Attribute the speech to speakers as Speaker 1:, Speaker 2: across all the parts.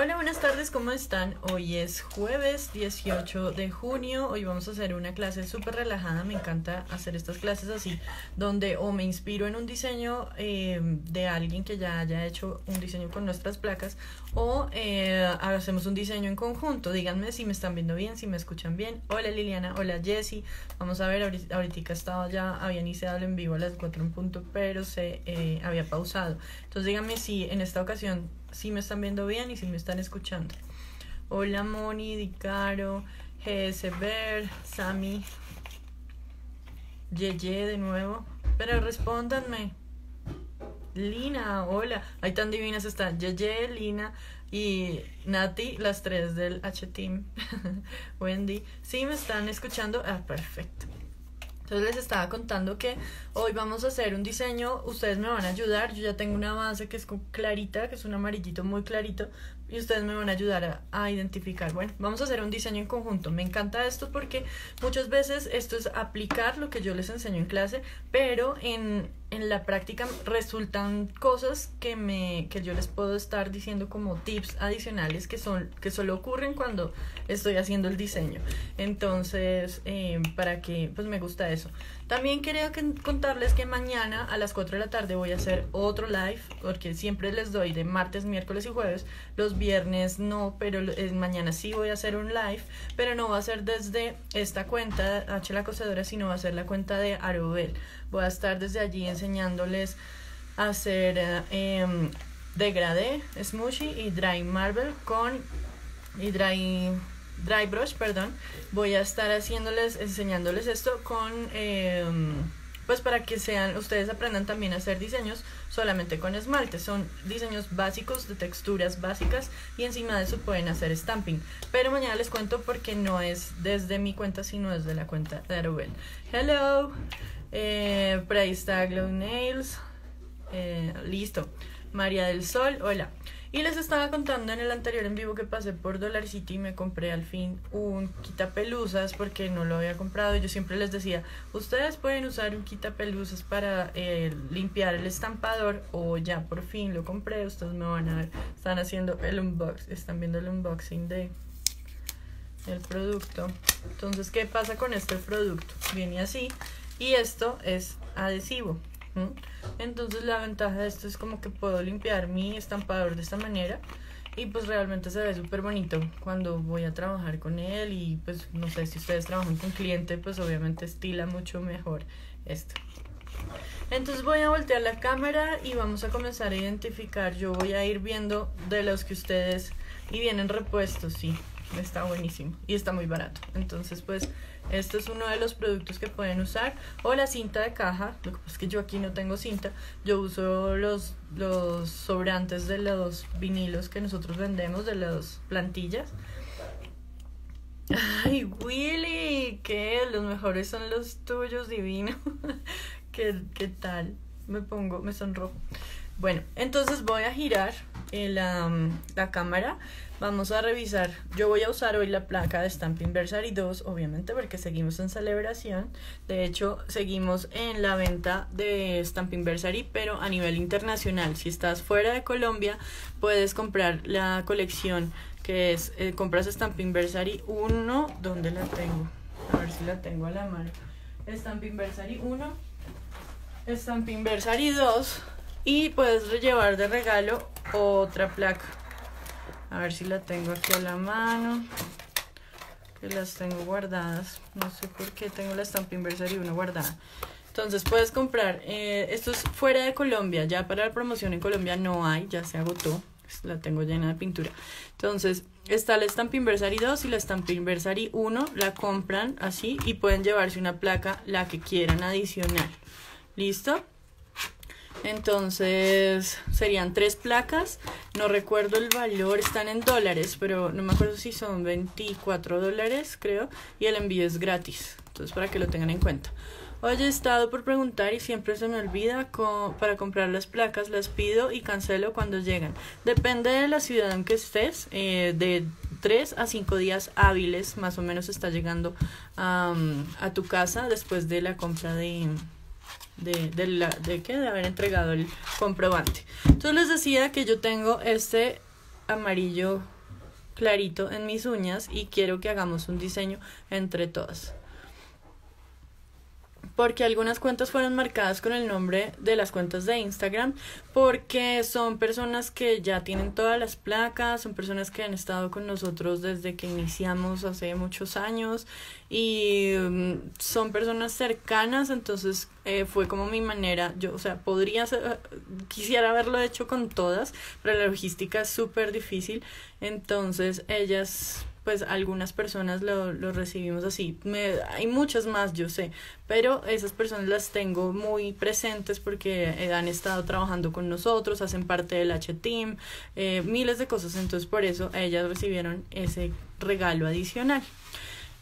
Speaker 1: Hola, buenas tardes, ¿cómo están? Hoy es jueves 18 de junio, hoy vamos a hacer una clase súper relajada, me encanta hacer estas clases así, donde o me inspiro en un diseño eh, de alguien que ya haya hecho un diseño con nuestras placas o eh, hacemos un diseño en conjunto, díganme si me están viendo bien, si me escuchan bien. Hola Liliana, hola Jessie, vamos a ver, ahorita, estaba ya, había iniciado en vivo a las 4 en punto, pero se eh, había pausado. Entonces díganme si en esta ocasión si me están viendo bien y si me están escuchando. Hola Moni, Dicaro, GS Ver, Sami, Yeye de nuevo. Pero respóndanme. Lina, hola. Ahí tan divinas están Yeye, Lina y Nati, las tres del H-Team. Wendy. Sí, me están escuchando. Ah, perfecto. Entonces les estaba contando que hoy vamos a hacer un diseño, ustedes me van a ayudar, yo ya tengo una base que es clarita, que es un amarillito muy clarito, y ustedes me van a ayudar a, identificar. Bueno, vamos a hacer un diseño en conjunto. Me encanta esto porque muchas veces esto es aplicar lo que yo les enseño en clase, pero en, en la práctica resultan cosas que me que yo les puedo estar diciendo como tips adicionales que son que solo ocurren cuando estoy haciendo el diseño. Entonces, eh, para que pues me gusta eso. También quería contarles que mañana a las 4 de la tarde voy a hacer otro live, porque siempre les doy de martes, miércoles y jueves. Los viernes no, pero mañana sí voy a hacer un live, pero no va a ser desde esta cuenta H la cosedora, sino va a ser la cuenta de Arubel. Voy a estar desde allí enseñándoles a hacer eh, degradé, smushy y dry marble con y dry dry brush, perdón, voy a estar haciéndoles, enseñándoles esto con, em, pues para que sean, ustedes aprendan también a hacer diseños solamente con esmalte. Son diseños básicos de texturas básicas y encima de eso pueden hacer stamping. Pero mañana les cuento porque no es desde mi cuenta, sino desde la cuenta de Arubel. Hello, eh, por ahí está Glow Nails, eh, listo. María del Sol, hola. Y les estaba contando en el anterior en vivo que pasé por Dollar City y me compré al fin un quitapelusas porque no lo había comprado. Yo siempre les decía, ustedes pueden usar un quitapelusas para eh, limpiar el estampador o ya por fin lo compré. Ustedes me van a ver, están haciendo el unboxing, están viendo el unboxing de el producto. Entonces, ¿qué pasa con este producto? Viene así y esto es adhesivo. Entonces la ventaja de esto es como que puedo limpiar mi estampador de esta manera y pues realmente se ve súper bonito cuando voy a trabajar con él y pues no sé si ustedes trabajan con cliente pues obviamente estila mucho mejor esto. Entonces voy a voltear la cámara y vamos a comenzar a identificar. Yo voy a ir viendo de los que ustedes y vienen repuestos, sí, está buenísimo y está muy barato. Entonces pues este es uno de los productos que pueden usar. O la cinta de caja. Lo que pasa es que yo aquí no tengo cinta. Yo uso los, los sobrantes de los vinilos que nosotros vendemos, de las plantillas. Ay, Willy, ¿qué? Los mejores son los tuyos, divino. ¿Qué, ¿Qué tal? Me pongo, me sonrojo. Bueno, entonces voy a girar la, la cámara Vamos a revisar. Yo voy a usar hoy la placa de Stamping Versary 2, obviamente, porque seguimos en celebración. De hecho, seguimos en la venta de Stamping Versary, pero a nivel internacional. Si estás fuera de Colombia, puedes comprar la colección que es eh, compras Stamping Versary 1. ¿Dónde la tengo? A ver si la tengo a la mano. Stamping Versary 1, Stamping Versary 2 y puedes llevar de regalo otra placa a ver si la tengo aquí a la mano. Que las tengo guardadas. No sé por qué tengo la estampa y una guardada. Entonces puedes comprar. Eh, esto es fuera de Colombia. Ya para la promoción en Colombia no hay. Ya se agotó. La tengo llena de pintura. Entonces está la Stamping Versary 2 y la Stamping Versary 1. La compran así y pueden llevarse una placa, la que quieran adicional. ¿Listo? Entonces serían tres placas. No recuerdo el valor, están en dólares, pero no me acuerdo si son 24 dólares, creo. Y el envío es gratis. Entonces para que lo tengan en cuenta. Hoy he estado por preguntar y siempre se me olvida para comprar las placas, las pido y cancelo cuando llegan. Depende de la ciudad en que estés, eh, de 3 a 5 días hábiles más o menos está llegando a tu casa después de la compra de, de, de, la, de, ¿qué? de haber entregado el comprobante. Entonces les decía que yo tengo este amarillo clarito en mis uñas y quiero que hagamos un diseño entre todas porque algunas cuentas fueron marcadas con el nombre de las cuentas de Instagram, porque son personas que ya tienen todas las placas, son personas que han estado con nosotros desde que iniciamos hace muchos años y mm, son personas cercanas, entonces eh, fue como mi manera, yo, o sea, podría ser, quisiera haberlo hecho con todas, pero la logística es súper difícil, entonces ellas pues algunas personas lo, lo recibimos así. Hay muchas más, yo sé, pero esas personas las tengo muy presentes porque eh, han estado trabajando con nosotros, hacen parte del H-Team, eh, miles de cosas, entonces por eso ellas recibieron ese regalo adicional.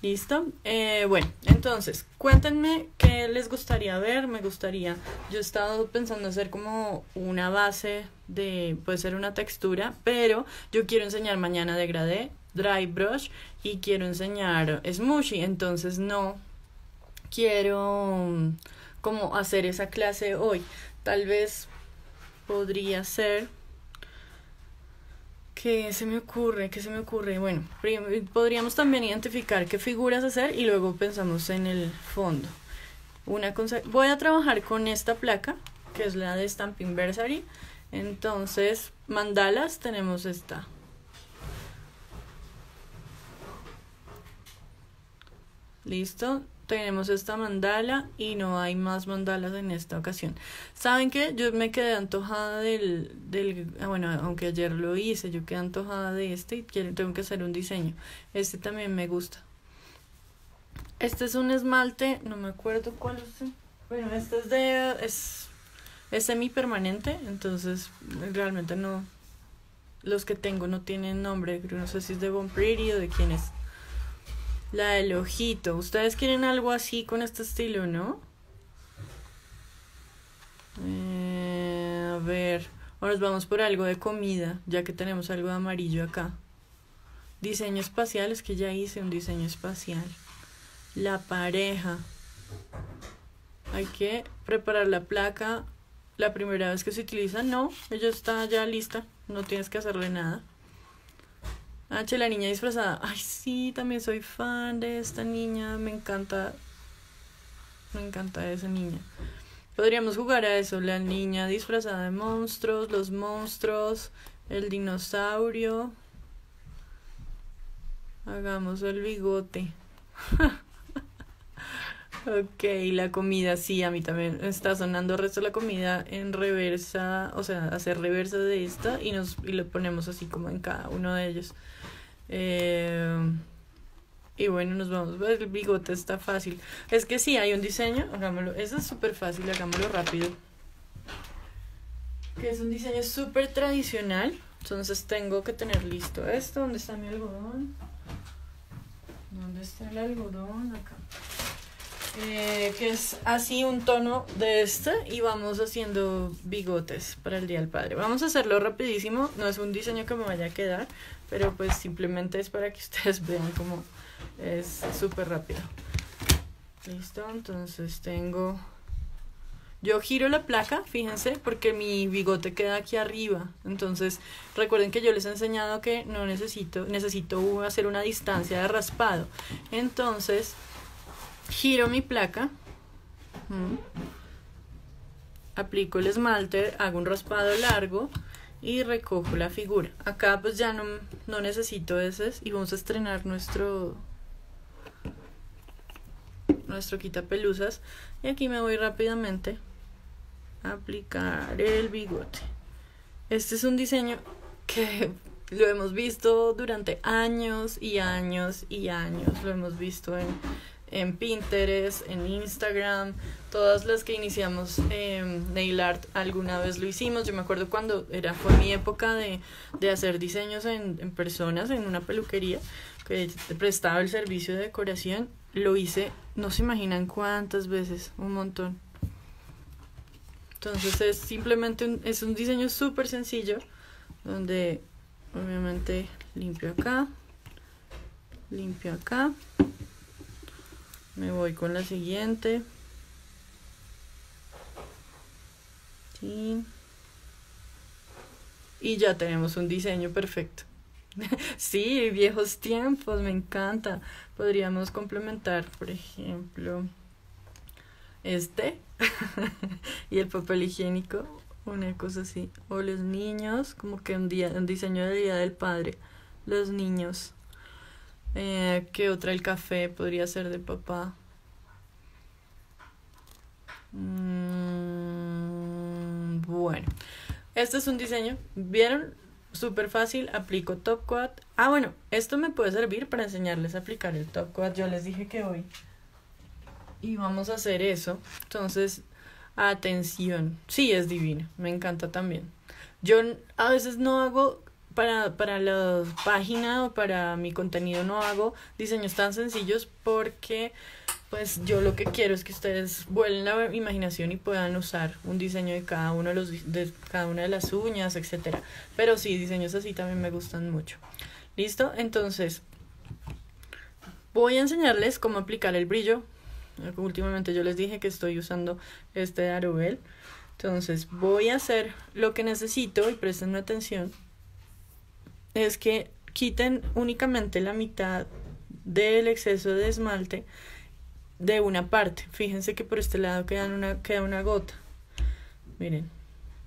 Speaker 1: ¿Listo? Eh, bueno, entonces, cuéntenme qué les gustaría ver. Me gustaría, yo he estado pensando hacer como una base de, puede ser una textura, pero yo quiero enseñar mañana degradé dry brush y quiero enseñar smushy, entonces no quiero mm, como hacer esa clase hoy. Tal vez podría ser ¿Qué se me ocurre? ¿Qué se me ocurre? Bueno, podríamos también identificar qué figuras hacer y luego pensamos en el fondo. Una Voy a trabajar con esta placa, que es la de Stampingversary. Entonces, mandalas tenemos esta. Listo, tenemos esta mandala y no hay más mandalas en esta ocasión. ¿Saben qué? Yo me quedé antojada del, del ah, bueno, aunque ayer lo hice, yo quedé antojada de este y tengo que hacer un diseño. Este también me gusta. Este es un esmalte, no me acuerdo cuál es. Bueno, este es de, es, es semi permanente, entonces realmente no, los que tengo no tienen nombre, no sé si es de Bon Pretty o de quién es. La del ojito. Ustedes quieren algo así con este estilo, ¿no? Eh, a ver. Ahora nos vamos por algo de comida, ya que tenemos algo de amarillo acá. Diseño espacial, es que ya hice un diseño espacial. La pareja. Hay que preparar la placa la primera vez que se utiliza. No, ella está ya lista. No tienes que hacerle nada. H, la niña disfrazada. Ay, sí, también soy fan de esta niña. Me encanta. Me encanta esa niña. Podríamos jugar a eso. La niña disfrazada de monstruos, los monstruos, el dinosaurio. Hagamos el bigote. ok, la comida, sí, a mí también está sonando el resto de la comida en reversa, o sea, hacer reversa de esta y nos y lo ponemos así como en cada uno de ellos. Eh, y bueno, nos vamos. El bigote está fácil. Es que sí, hay un diseño. Hagámoslo. Eso es súper fácil. Hagámoslo rápido. Que es un diseño súper tradicional. Entonces tengo que tener listo esto. ¿Dónde está mi algodón? ¿Dónde está el algodón? Acá. Eh, que es así un tono de este y vamos haciendo bigotes para el Día del Padre. Vamos a hacerlo rapidísimo, no es un diseño que me vaya a quedar, pero pues simplemente es para que ustedes vean cómo es súper rápido. Listo, entonces tengo... Yo giro la placa, fíjense, porque mi bigote queda aquí arriba. Entonces, recuerden que yo les he enseñado que no necesito, necesito hacer una distancia de raspado. Entonces, giro mi placa. Aplico el esmalte, hago un raspado largo y recojo la figura. Acá pues ya no, no necesito ese y vamos a estrenar nuestro nuestro quitapelusas y aquí me voy rápidamente a aplicar el bigote. Este es un diseño que lo hemos visto durante años y años y años. Lo hemos visto en en Pinterest, en Instagram, todas las que iniciamos en nail art alguna vez lo hicimos. Yo me acuerdo cuando era fue mi época de, de hacer diseños en, en, personas, en una peluquería, que prestaba el servicio de decoración, lo hice, no se imaginan cuántas veces, un montón. Entonces es simplemente un, es un diseño súper sencillo, donde obviamente limpio acá, limpio acá me voy con la siguiente sí. y ya tenemos un diseño perfecto. sí, viejos tiempos, me encanta. Podríamos complementar, por ejemplo, este y el papel higiénico, una cosa así. O los niños, como que un día, un diseño de día del padre. Los niños. Eh, ¿Qué otra? El café podría ser de papá. Mm, bueno, este es un diseño. ¿Vieron? Súper fácil. Aplico Top Quad. Ah, bueno, esto me puede servir para enseñarles a aplicar el Top Quad. Yo les dije que hoy y vamos a hacer eso. Entonces, atención. Sí, es divino. Me encanta también. Yo a veces no hago para, para la página o para mi contenido no hago diseños tan sencillos porque pues yo lo que quiero es que ustedes vuelen la imaginación y puedan usar un diseño de cada uno de los de cada una de las uñas, etcétera. Pero sí, diseños así también me gustan mucho. ¿Listo? Entonces, voy a enseñarles cómo aplicar el brillo. Últimamente yo les dije que estoy usando este de. Entonces, voy a hacer lo que necesito y presten atención es que quiten únicamente la mitad del exceso de esmalte de una parte. Fíjense que por este lado queda una, queda una gota. Miren,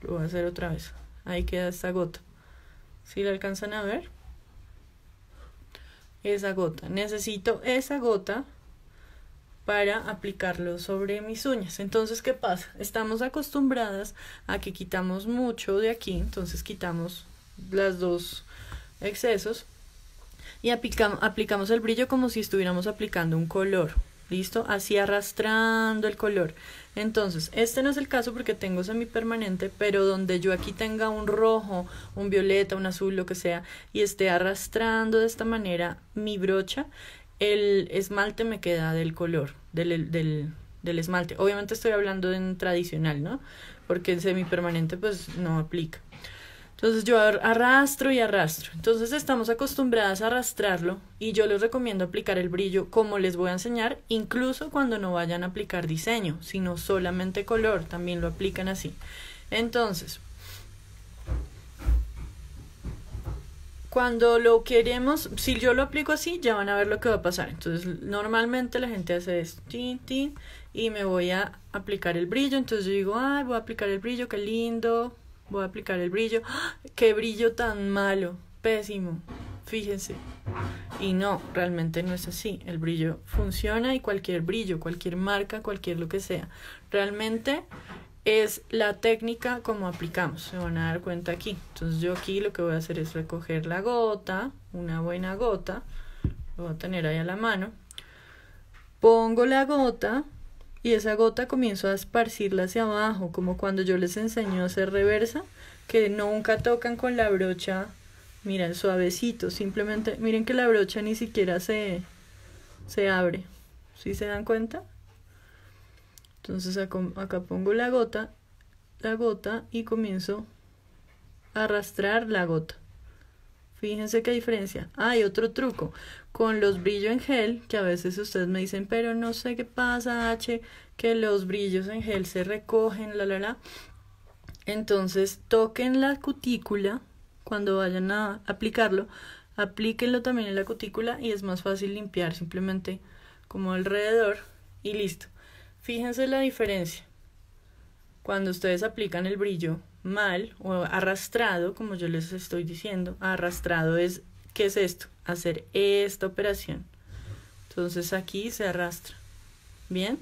Speaker 1: lo voy a hacer otra vez. Ahí queda esta gota. ¿Sí la alcanzan a ver? Esa gota. Necesito esa gota para aplicarlo sobre mis uñas. Entonces, ¿qué pasa? Estamos acostumbradas a que quitamos mucho de aquí, entonces quitamos las dos excesos y aplicamos, aplicamos el brillo como si estuviéramos aplicando un color. ¿Listo? Así arrastrando el color. Entonces, este no es el caso porque tengo semipermanente, pero donde yo aquí tenga un rojo, un violeta, un azul, lo que sea, y esté arrastrando de esta manera mi brocha, el esmalte me queda del color, del, del, del esmalte. Obviamente estoy hablando en tradicional, ¿no? Porque en semipermanente pues no aplica. Entonces yo arrastro y arrastro. Entonces estamos acostumbradas a arrastrarlo y yo les recomiendo aplicar el brillo como les voy a enseñar, incluso cuando no vayan a aplicar diseño, sino solamente color, también lo aplican así. Entonces, cuando lo queremos, si yo lo aplico así, ya van a ver lo que va a pasar. Entonces, normalmente la gente hace esto, tin, tin, y me voy a aplicar el brillo. Entonces yo digo, ay, voy a aplicar el brillo, qué lindo, voy a aplicar el brillo. ¡Ah! ¡Qué brillo tan malo! Pésimo. Fíjense. Y no, realmente no es así. El brillo funciona y cualquier brillo, cualquier marca, cualquier lo que sea. Realmente es la técnica como aplicamos. Se van a dar cuenta aquí. Entonces yo aquí lo que voy a hacer es recoger la gota, una buena gota. Lo voy a tener ahí a la mano. Pongo la gota y esa gota comienzo a esparcirla hacia abajo, como cuando yo les enseño a hacer reversa, que nunca tocan con la brocha, miren, suavecito, simplemente, miren que la brocha ni siquiera se, se abre, ¿sí se dan cuenta? Entonces acá, acá pongo la gota, la gota y comienzo a arrastrar la gota. Fíjense qué diferencia. Hay otro truco con los brillos en gel, que a veces ustedes me dicen, pero no sé qué pasa, H, que los brillos en gel se recogen, la, la, la. Entonces, toquen la cutícula cuando vayan a aplicarlo, aplíquenlo también en la cutícula y es más fácil limpiar simplemente como alrededor y listo. Fíjense la diferencia. Cuando ustedes aplican el brillo mal o arrastrado, como yo les estoy diciendo, arrastrado es, ¿qué es esto? Hacer esta operación. Entonces aquí se arrastra. Bien,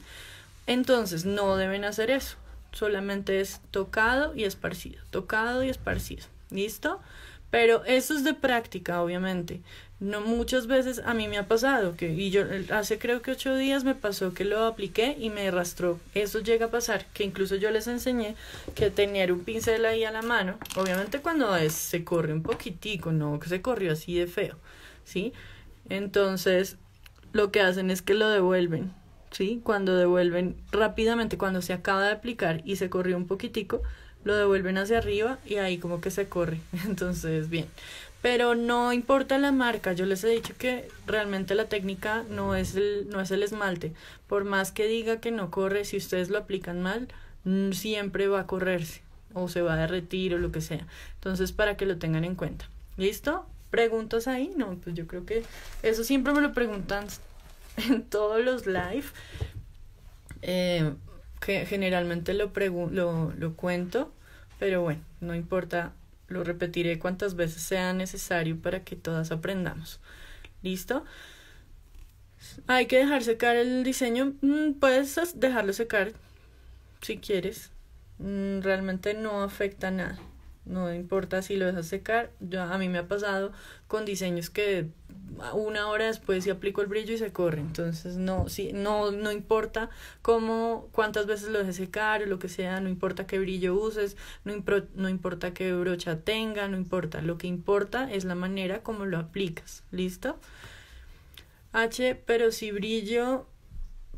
Speaker 1: entonces no deben hacer eso, solamente es tocado y esparcido, tocado y esparcido. ¿Listo? Pero eso es de práctica, obviamente. No muchas veces a mí me ha pasado que y yo hace creo que ocho días me pasó que lo apliqué y me arrastró. Eso llega a pasar, que incluso yo les enseñé que tener un pincel ahí a la mano, obviamente cuando es, se corre un poquitico, no que se corrió así de feo, ¿sí? Entonces lo que hacen es que lo devuelven, ¿sí? Cuando devuelven rápidamente, cuando se acaba de aplicar y se corrió un poquitico, lo devuelven hacia arriba y ahí como que se corre. Entonces, bien. Pero no importa la marca, yo les he dicho que realmente la técnica no es el, no es el esmalte. Por más que diga que no corre, si ustedes lo aplican mal, mm, siempre va a correrse. o se va a derretir o lo que sea. Entonces, para que lo tengan en cuenta. ¿Listo? ¿Preguntas ahí? No, pues yo creo que eso siempre me lo preguntan en todos los live. Eh, que generalmente lo, lo, lo cuento, pero bueno, no importa, lo repetiré cuantas veces sea necesario para que todas aprendamos. ¿Listo? Hay que dejar secar el diseño. Mm, puedes dejarlo secar si quieres. Mm, realmente no afecta nada. No importa si lo dejas secar. A mí me ha pasado con diseños que una hora después si aplico el brillo y se corre. Entonces no, sí, no, no importa cómo, cuántas veces lo dejes secar o lo que sea, no importa qué brillo uses, no, no importa qué brocha tenga, no importa. Lo que importa es la manera como lo aplicas. ¿Listo? H, pero si brillo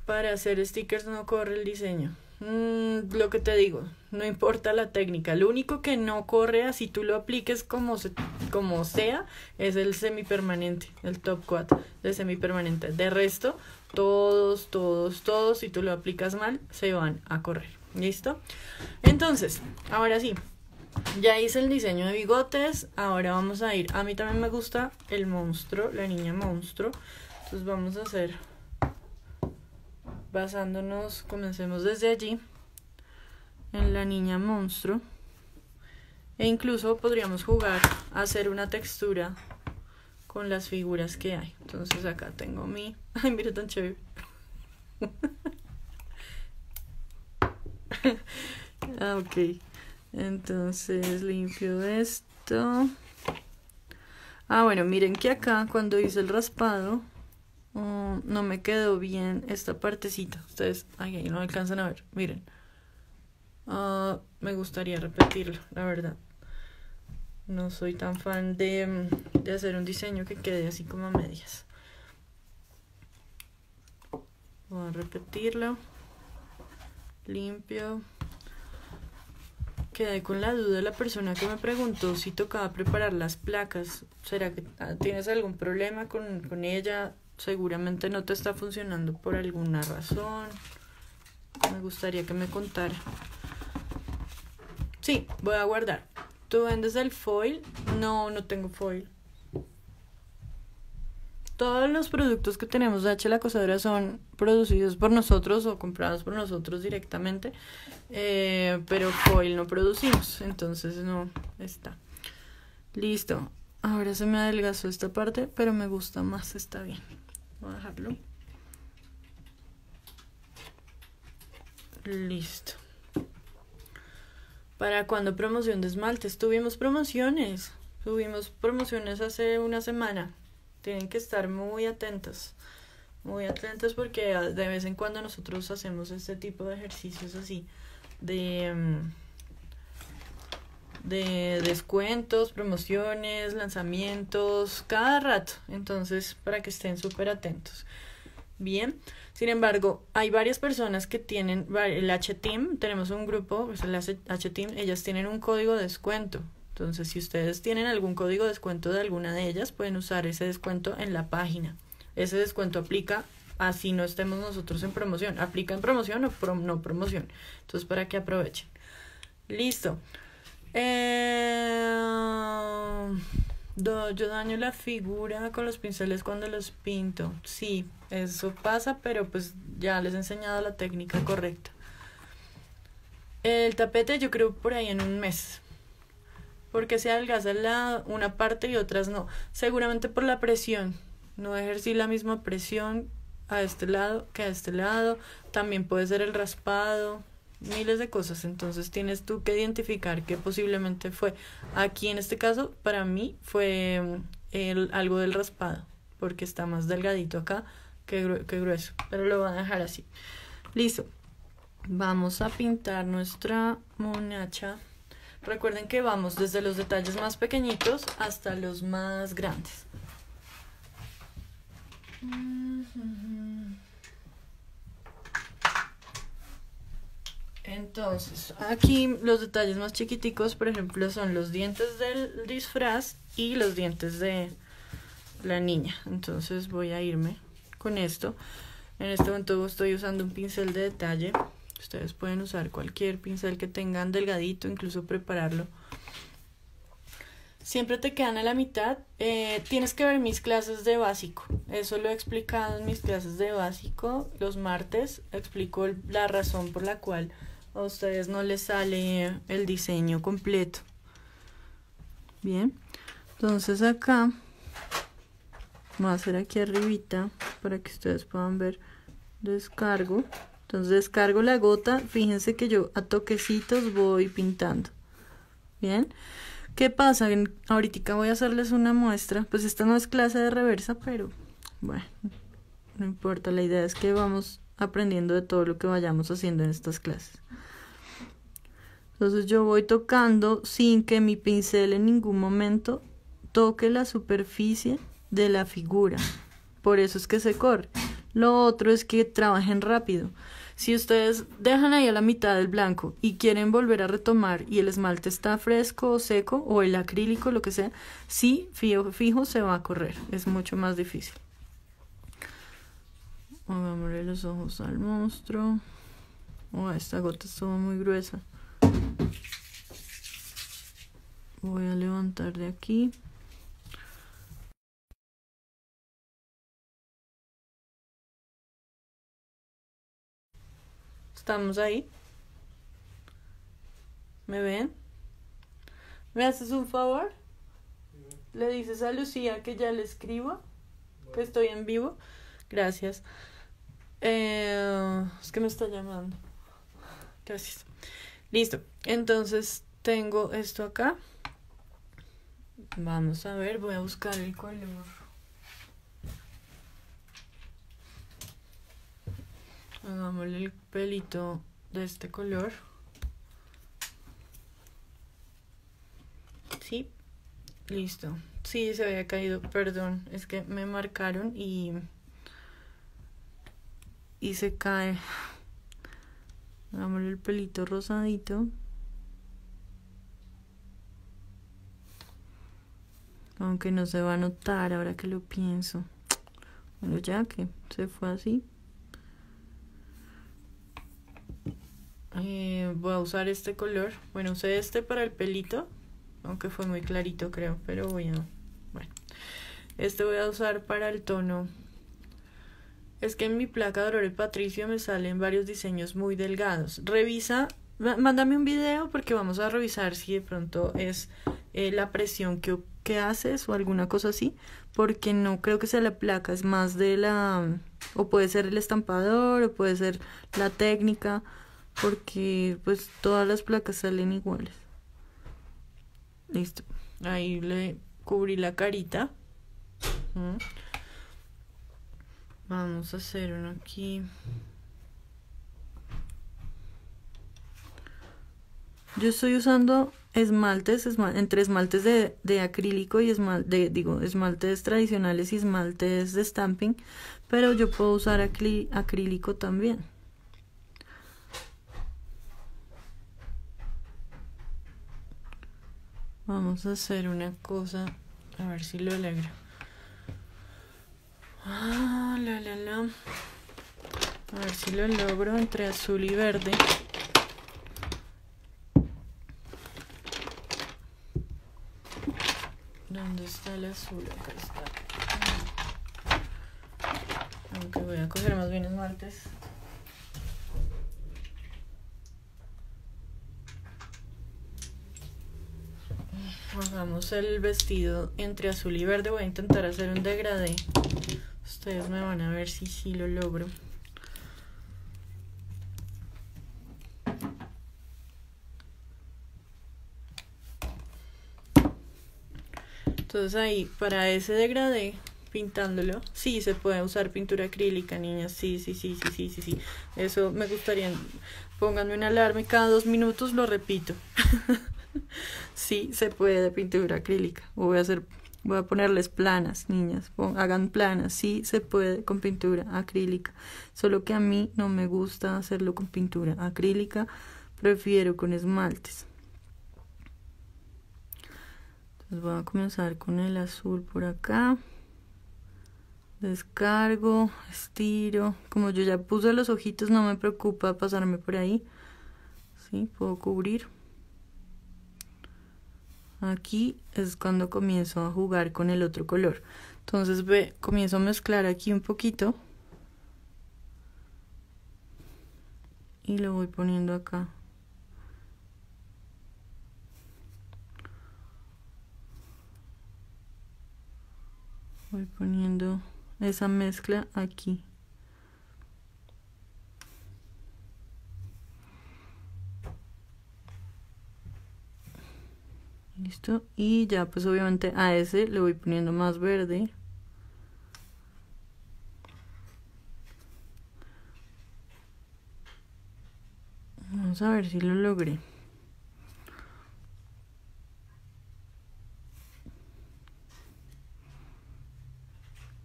Speaker 1: para hacer stickers no corre el diseño. Mm, lo que te digo, no importa la técnica. Lo único que no corre así tú lo apliques como, se, como sea es el semipermanente, el top 4 de semipermanente. De resto, todos, todos, todos, si tú lo aplicas mal, se van a correr. ¿Listo? Entonces, ahora sí, ya hice el diseño de bigotes. Ahora vamos a ir. A mí también me gusta el monstruo, la niña monstruo. Entonces vamos a hacer basándonos, comencemos desde allí, en la niña monstruo. E incluso podríamos jugar a hacer una textura con las figuras que hay. Entonces acá tengo mi... Ay, mira tan chévere. ah, ok. Entonces limpio esto. Ah, bueno, miren que acá cuando hice el raspado Mm, no me quedó bien esta partecita. Ustedes ahí no alcanzan a ver. Miren. Ah, me gustaría repetirlo, la verdad. No soy tan fan de, mm, de hacer un diseño que quede así como a medias. Voy a repetirlo. Limpio. Quedé con la duda de la persona que me preguntó si tocaba preparar las placas. ¿Será que ah, tienes algún problema con, con ella? Seguramente no te está funcionando por alguna razón. Me gustaría que me contara. Sí, voy a guardar. ¿Tú vendes el foil? No, no tengo foil. Todos los productos que tenemos de H la cosadora son producidos por nosotros o comprados por nosotros directamente, eh, pero foil no producimos, entonces no está. Listo. Ahora se me adelgazó esta parte, pero me gusta más, está bien. Voy a dejarlo. Listo. Para cuando promoción de esmaltes, tuvimos promociones. Tuvimos promociones hace una semana. Tienen que estar muy atentos. Muy atentos porque de vez en cuando nosotros hacemos este tipo de ejercicios así. De... Mm, de descuentos, promociones, lanzamientos, cada rato. Entonces, para que estén súper atentos. Bien, sin embargo, hay varias personas que tienen el H-Team, tenemos un grupo, pues el H-Team, ellas tienen un código de descuento. Entonces, si ustedes tienen algún código de descuento de alguna de ellas, pueden usar ese descuento en la página. Ese descuento aplica así no estemos nosotros en promoción. Aplica en promoción o no promoción. Entonces, para que aprovechen. Listo. Eh, yo daño la figura con los pinceles cuando los pinto. Sí, eso pasa, pero pues ya les he enseñado la técnica correcta. El tapete yo creo por ahí en un mes. Porque se adelgaza la, una parte y otras no. Seguramente por la presión. No ejercí la misma presión a este lado que a este lado. También puede ser el raspado miles de cosas, entonces tienes tú que identificar qué posiblemente fue. Aquí en este caso, para mí fue mm, el, algo del raspado, porque está más delgadito acá que, que grueso, pero lo voy a dejar así. Listo. Vamos a pintar nuestra monacha. Recuerden que vamos desde los detalles más pequeñitos hasta los más grandes. Entonces, aquí los detalles más chiquiticos, por ejemplo, son los dientes del disfraz y los dientes de la niña. Entonces voy a irme con esto. En este momento estoy usando un pincel de detalle Ustedes pueden usar cualquier pincel que tengan delgadito, incluso prepararlo. Siempre te quedan a la mitad. Eh, tienes que ver mis clases de básico. Eso lo he explicado en mis clases de básico. Los martes explico la razón por la cual a ustedes no les sale el diseño completo. Bien. Entonces acá voy a hacer aquí arribita para que ustedes puedan ver descargo. Entonces descargo la gota fíjense que yo a toquecitos voy pintando. Bien qué pasa ahorita voy a hacerles una muestra. Pues esta no es clase de reversa pero bueno no importa. La idea es que vamos aprendiendo de todo lo que vayamos haciendo en estas clases entonces yo voy tocando sin que mi pincel en ningún momento toque la superficie de la figura. Por eso es que se corre. Lo otro es que trabajen rápido. Si ustedes dejan ahí a la mitad del blanco y quieren volver a retomar y el esmalte está fresco o seco o el acrílico, lo que sea, sí, fijo, se va a correr. Es mucho más difícil. Hagámosle los ojos al monstruo. Oh, esta gota estuvo muy gruesa. Voy a levantar de aquí. Estamos ahí. ¿Me ven? ¿Me haces un favor? Le dices a Lucía que ya le escribo, que estoy en vivo. Gracias. Eh, es que me está llamando. Gracias. Listo. Entonces tengo esto acá. Vamos a ver, voy a buscar el color. Hagámosle el pelito de este color. Sí, listo. Sí, se había caído, perdón, es que me marcaron y y se cae. Hagámosle el pelito rosadito. Aunque no se va a notar ahora que lo pienso. Bueno, ya que se fue así. Eh, voy a usar este color. Bueno, usé este para el pelito. Aunque fue muy clarito, creo. Pero voy a... Bueno. Este voy a usar para el tono. Es que en mi placa Aurora Patricio me salen varios diseños muy delgados. Revisa, mándame un video porque vamos a revisar si de pronto es eh, la presión que, haces o alguna cosa así. Porque no creo que sea la placa, es más de la... O puede ser el estampador o puede ser la técnica porque pues todas las placas salen iguales. Listo. Ahí le cubrí la carita. Vamos a hacer uno aquí. Yo estoy usando esmaltes, entre esmaltes de, de acrílico y esmalte, digo, esmaltes tradicionales y esmaltes de stamping, pero yo puedo usar acrílico también. Vamos a hacer una cosa, a ver si lo logro. Ah, la la la. A ver si lo logro entre azul y verde. ¿Dónde está el azul? Acá está. Aunque voy a coger más bien esmaltes. Hagamos el vestido entre azul y verde. Voy a intentar hacer un degradé. Ustedes me van a ver si sí lo logro. Entonces ahí, para ese degradé, pintándolo, sí se puede usar pintura acrílica, niñas. Sí, sí, sí, sí, sí, sí, sí. Eso me gustaría. Pónganme una alarma y cada dos minutos lo repito. sí se puede de pintura acrílica. Voy a hacer, voy a ponerles planas, niñas. hagan planas. Sí se puede con pintura acrílica. Solo que a mí no me gusta hacerlo con pintura acrílica. Prefiero con esmaltes. Voy a comenzar con el azul por acá. Descargo, estiro. Como yo ya puse los ojitos, no me preocupa pasarme por ahí. ¿Sí? Puedo cubrir. Aquí es cuando comienzo a jugar con el otro color. Entonces ve, comienzo a mezclar aquí un poquito. Y lo voy poniendo acá. Voy poniendo esa mezcla aquí. Listo. Y ya pues obviamente a ese le voy poniendo más verde. Vamos a ver si lo logré.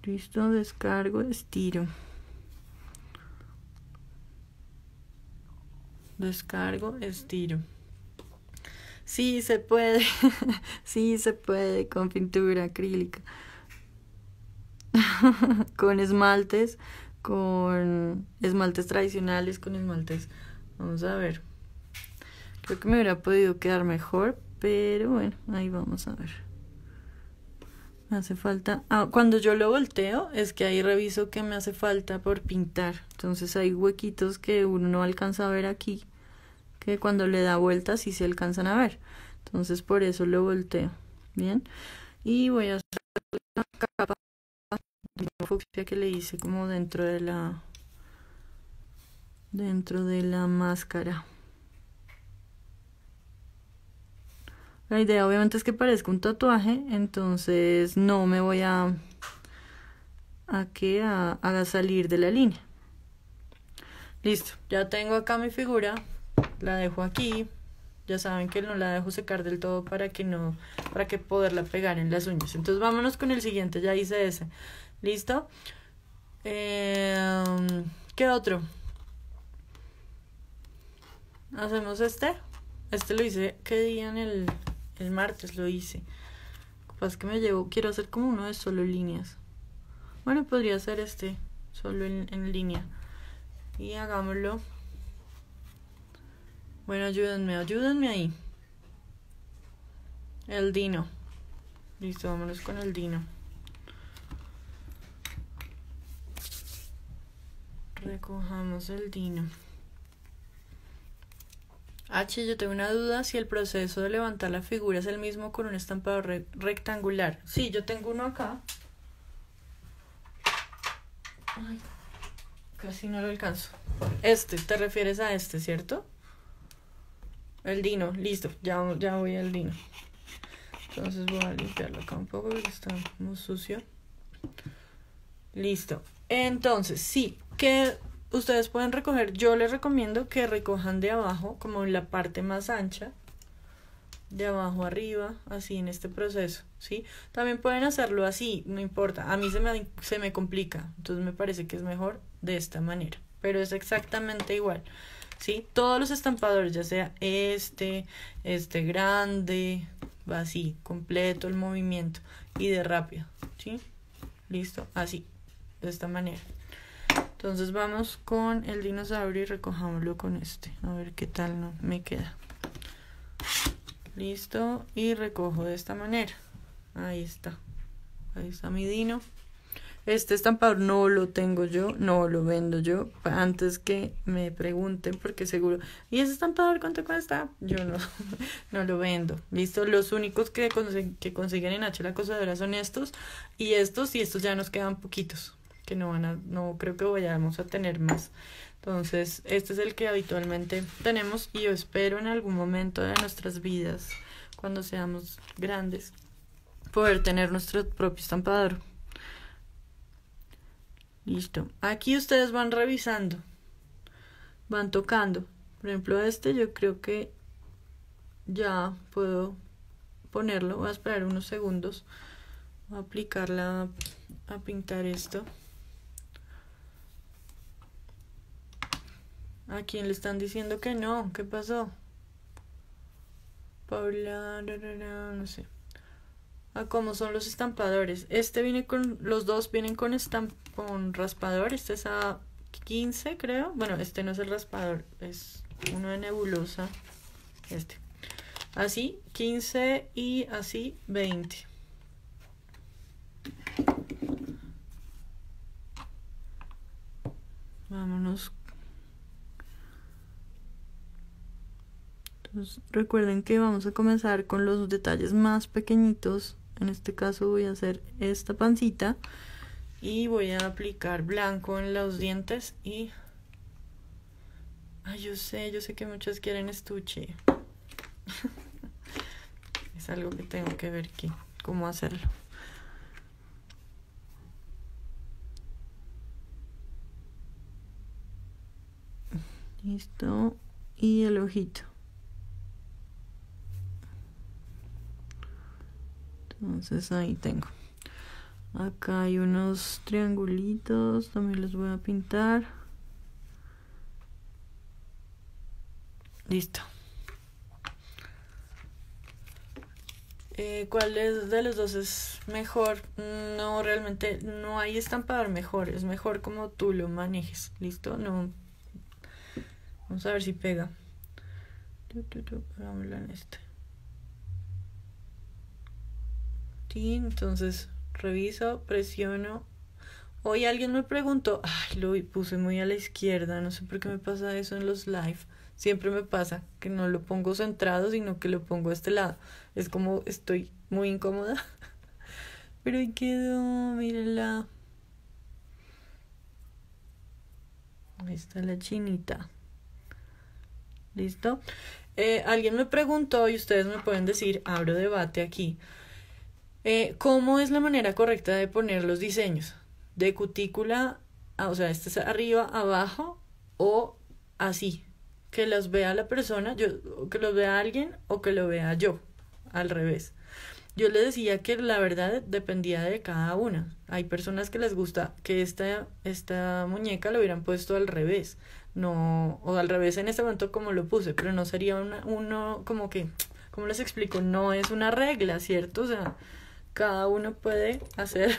Speaker 1: Listo, descargo, estiro. Descargo, estiro. Sí, se puede. sí, se puede con pintura acrílica. con esmaltes, con esmaltes tradicionales, con esmaltes. Vamos a ver. Creo que me hubiera podido quedar mejor, pero bueno, ahí vamos a ver. Me hace falta. Ah, cuando yo lo volteo, es que ahí reviso que me hace falta por pintar. Entonces hay huequitos que uno no alcanza a ver aquí que cuando le da vueltas sí se alcanzan a ver. Entonces por eso lo volteo. Bien. Y voy a hacer una capa que le hice como dentro de la dentro de la máscara. La idea obviamente es que parezca un tatuaje, entonces no me voy a a que a, a salir de la línea. Listo, ya tengo acá mi figura la dejo aquí. Ya saben que no la dejo secar del todo para que no para que poderla pegar en las uñas. Entonces vámonos con el siguiente ya hice ese. Listo em, qué otro hacemos este. Este lo hice qué día en el, el martes lo hice lo que me llevo quiero hacer como uno de solo líneas bueno podría ser este solo en, en línea y hagámoslo bueno, ayúdenme, ayúdenme ahí. El dino. Listo, vámonos con el dino. Recojamos el dino. H, yo tengo una duda si el proceso de levantar la figura es el mismo con un estampado rectangular. Sí, yo tengo uno acá. Ay, casi no lo alcanzo. Este, te refieres a este, ¿cierto? El dino, listo, ya, ya voy al dino. Entonces voy a limpiarlo acá un poco porque está muy sucio. Listo. Entonces, sí, que ustedes pueden recoger. Yo les recomiendo que recojan de abajo, como en la parte más ancha. De abajo arriba, así en este proceso, ¿sí? También pueden hacerlo así, no importa. A mí se me, se me complica, entonces me parece que es mejor de esta manera. Pero es exactamente igual. ¿sí? Todos los estampadores, ya sea este, este grande, va así, completo el movimiento y de rápido, ¿sí? Listo, así, de esta manera. Entonces vamos con el dinosaurio y recojámoslo con este, a ver qué tal me queda. Listo, y recojo de esta manera. Ahí está. Ahí está mi dino. Este estampador no lo tengo yo, no lo vendo yo. Antes que me pregunten, porque seguro, ¿y ese estampador cuánto cuesta? Yo no, no lo vendo. Listo, los únicos que, que consiguen en H la cosadora son estos y estos, y estos ya nos quedan poquitos, que no van a, no creo que vayamos a tener más. Entonces, este es el que habitualmente tenemos y yo espero en algún momento de nuestras vidas, cuando seamos grandes, poder tener nuestro propio estampador. Listo. Aquí ustedes van revisando. Van tocando. Por ejemplo, este yo creo que ya puedo ponerlo. Voy a esperar unos segundos. A aplicarla a pintar esto. ¿A quién le están diciendo que no? ¿Qué pasó? Paula, no sé. a cómo son los estampadores. Este viene con, los dos vienen con, estamp, con raspador. Este es a 15 creo. Bueno, este no es el raspador, es uno de nebulosa. Este. Así, 15 y así 20. Vámonos. Recuerden que vamos a comenzar con los detalles más pequeñitos. En este caso voy a hacer esta pancita y voy a aplicar blanco en los dientes y... Ay, yo sé, yo sé que muchos quieren estuche. es algo que tengo que ver aquí, cómo hacerlo. Listo. Y el ojito. Entonces ahí tengo. Acá hay unos triangulitos, también los voy a pintar. Listo. Eh, ¿Cuál de los dos es mejor? No, realmente no hay estampador mejor. Es mejor como tú lo manejes. ¿Listo? No. Vamos a ver si pega. Hagámoslo en este. Entonces reviso, presiono. Hoy alguien me preguntó, ay, lo puse muy a la izquierda, no sé por qué me pasa eso en los live. Siempre me pasa que no lo pongo centrado, sino que lo pongo a este lado. Es como estoy muy incómoda. Pero ahí quedó, mírenla. Ahí está la chinita. ¿Listo? Eh, alguien me preguntó y ustedes me pueden decir, abro debate aquí. Eh, ¿Cómo es la manera correcta de poner los diseños? De cutícula, o sea, este es arriba, abajo o así. Que los vea la persona, yo, que los vea alguien o que lo vea yo, al revés. Yo le decía que la verdad dependía de cada una. Hay personas que les gusta que esta, esta muñeca lo hubieran puesto al revés. No, o al revés en este momento como lo puse, pero no sería una, uno como que, ¿cómo les explico? No es una regla, ¿cierto? O sea, cada uno puede hacer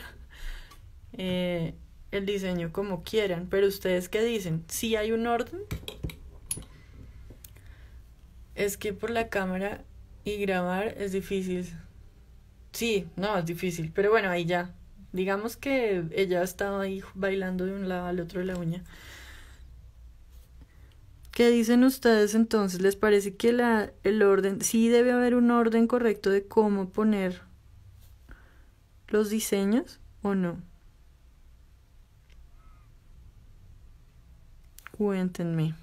Speaker 1: eh, el diseño como quieran, pero ustedes qué dicen, si hay un orden, es que por la cámara y grabar es difícil. Sí, no, es difícil, pero bueno, ahí ya. Digamos que ella estaba ahí bailando de un lado al otro de la uña. ¿Qué dicen ustedes entonces? ¿Les parece que la, el orden, sí debe haber un orden correcto de cómo poner los diseños o no? Cuéntenme.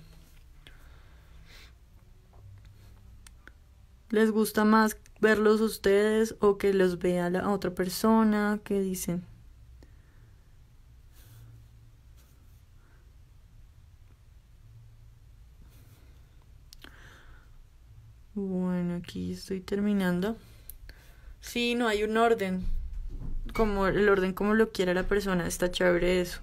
Speaker 1: ¿Les gusta más verlos ustedes o que los vea la otra persona? ¿Qué dicen? Bueno, aquí estoy terminando. Sí, no hay un orden como el orden como lo quiera la persona, está chévere eso.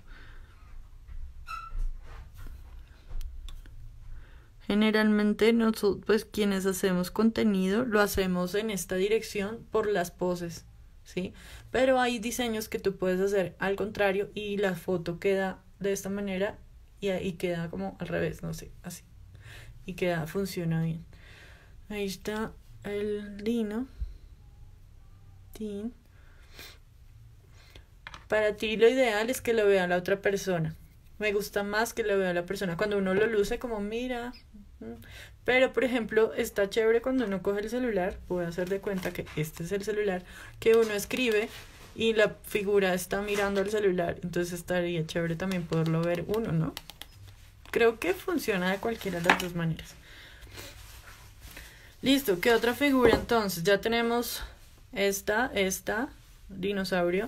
Speaker 1: Generalmente nosotros, pues quienes hacemos contenido, lo hacemos en esta dirección por las poses, ¿sí? Pero hay diseños que tú puedes hacer al contrario y la foto queda de esta manera y ahí queda como al revés, no sé, así. Y queda, funciona bien. Ahí está el lino. Tin. Para ti lo ideal es que lo vea la otra persona. Me gusta más que lo vea la persona. Cuando uno lo luce como mira. Pero, por ejemplo, está chévere cuando uno coge el celular. Voy a hacer de cuenta que este es el celular. Que uno escribe y la figura está mirando el celular. Entonces estaría chévere también poderlo ver uno, ¿no? Creo que funciona de cualquiera de las dos maneras. Listo, ¿qué otra figura entonces? Ya tenemos esta, esta, dinosaurio